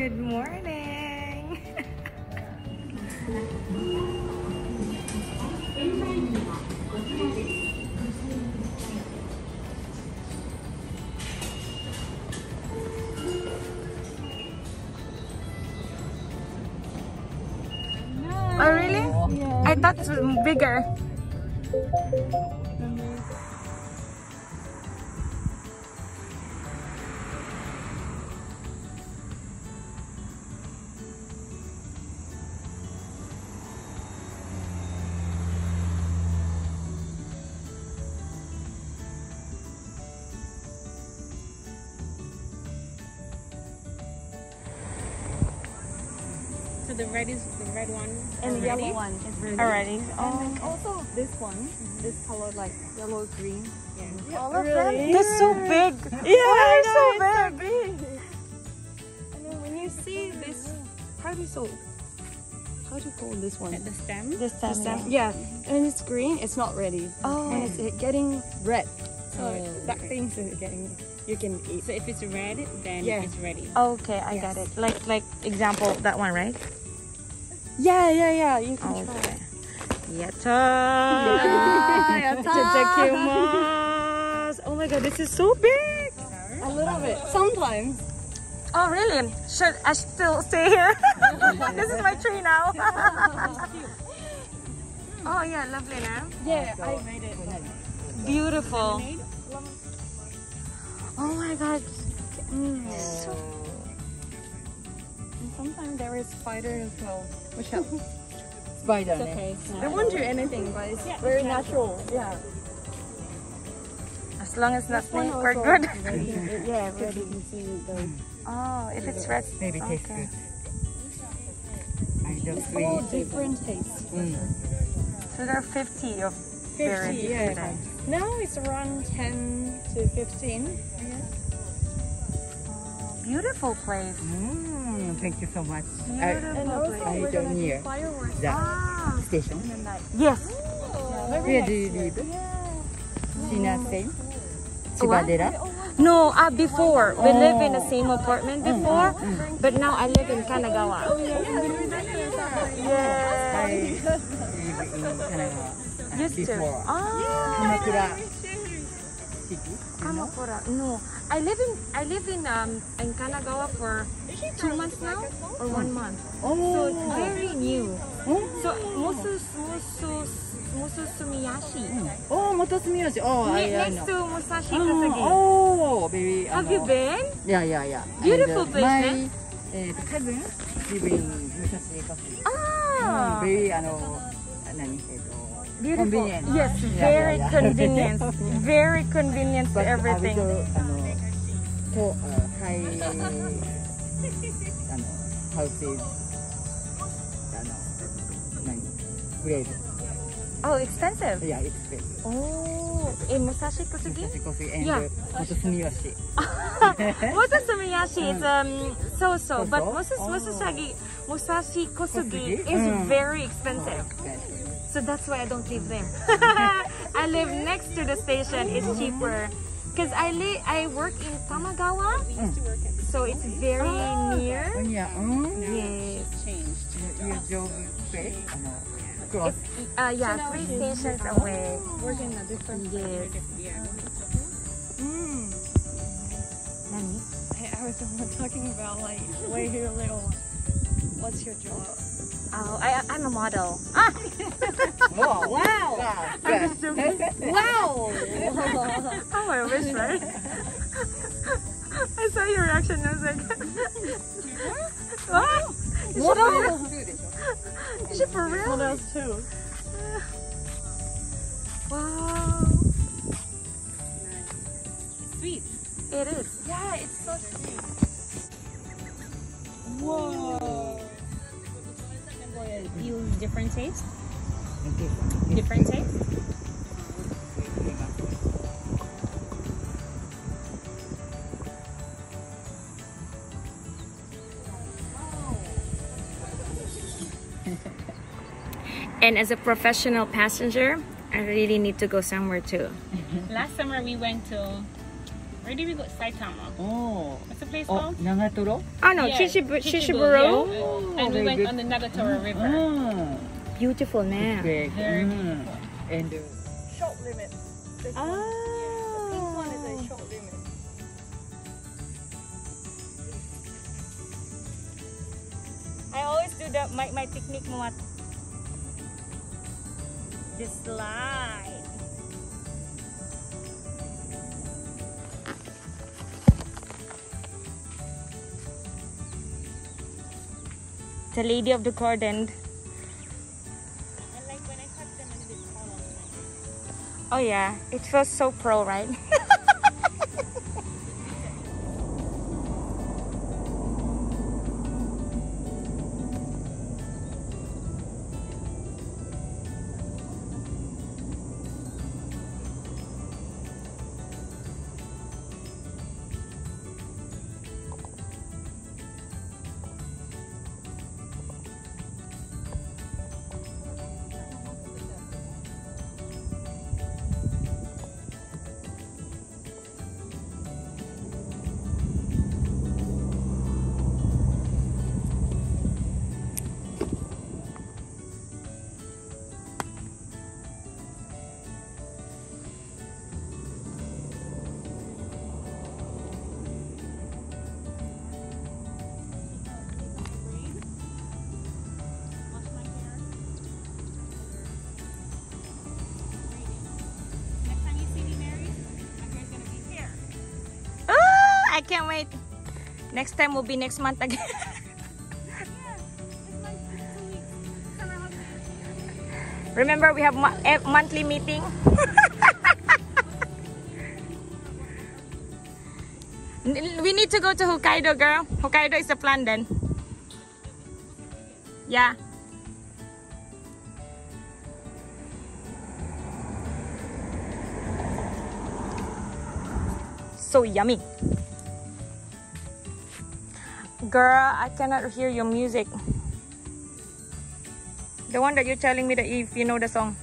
Good morning. oh really? Yeah. I thought it was bigger. The red is the red one And the yellow one is really Already. And also this one, this color like yellow green. Yeah. All of them. They're so big. Yeah, They're so I big. it's so big. And then when you see this, how do you so? How do you call this one? The stem. This time, Stem- Yeah, and it's green. It's not ready. Oh. and it's getting red. So Oh, that okay. thing's uh, getting. You can eat. So if it's red, then Yeah. it's ready. Okay, I got it. Like, like example, that one, right? Yeah, yeah, yeah. You can Okay. try. Yatta! yatta! Oh my god, this is so big! A little bit. Sometimes. Oh really? Should I still stay here? this is my tree now. oh yeah, lovely na. Yeah, I made it. Beautiful. Oh my god. Mm. And sometimes there is spider as well. Which helps. Spider It's okay. It's They won't do anything, but it's very natural. Yeah. As long as not This one we're good. ready. yeah, ready. You can see the. Oh, if it's red. Maybe taste Okay. good. I just It's all different tastes. Mm. So there are 50 of 50, yeah. types. Now it's around 10 to 15. Beautiful place. Mm, thank you so much. I, And Beautiful also place. I we're don't gonna do hear fireworks. the Ah, station. And yes. yeah, Where do you live? Yeah. Shinase? What? Chibadera? No, uh, before. We live in the same apartment before, but now I live in Kanagawa. I Yes. live in Kanagawa uh, Used to. before. Ah, Kamakura city. You know? Kamakura. No, I live in I live in um in Kanagawa for two months now or one month. So Oh. it's very new. Oh. So Musu Musu Musu Sumiyashi. Oh, Mototsumiyoshi. Oh, I, Ne- I next know. to Musashi Oh, Kasugi. oh, very. Have you been? Yeah, yeah, yeah. Beautiful And, uh, place, My eh? eh, cousin live in Musashi Kasugi. Ah, very あの何えっと beautiful. Convenient. Yes, very yeah, yeah, yeah. convenient. very convenient to everything. A little, ano, to, uh, high, ano, houses, ano, grade. Oh, expensive? Yeah, expensive. Oh, in Musashi Kosugi? Musashi Kosugi and yeah. Uh, Motosumiyoshi. Motosumiyoshi is um, so-so, but Musus, oh. Musashi, Musashi is mm. very expensive. Oh, expensive. So that's why I don't live there. I live next to the station. It's cheaper. Cause I live, I work in Tamagawa, so it's very near. Oh, yeah. Mm. Yes. Changed. Your job place あの cross. Uh, yeah, three stations away. Work in a different. Yes. Yeah. Mm. Nani? I, I was talking about like way too little. What's your job? Oh, I, I'm a model. Ah, Wow. Wow! I'm just joking. wow! Oh, I wish, right? I saw your reaction. I was like, what? Is she for real? Is she for real? Else too? Wow. Use different taste. Okay. Different taste. And as a professional passenger, I really need to go somewhere too. Last summer we went to where do we go? Saitama. Oh. What's the place oh, called? Nagatoro? Ah, no, yeah, Chichibu Chichiburo. Yeah. Oh, and we went good. on the Nagatoro. Mm-hmm. River. Beautiful, man. Very mm. beautiful. And uh, short limit. This ah. One. Is a ah. short limit. I always do that. My, my technique, Muat. This slide. Slide. The lady of the garden. I like when I cut them and. Oh yeah, it feels so pro, right? can't wait. Next time will be next month again. Remember, we have eh, monthly meeting. We need to go to Hokkaido, girl. Hokkaido is the plan then. Yeah. So yummy. Girl, I cannot hear your music. The one that you're telling me that if you know the song.